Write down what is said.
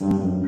Mm.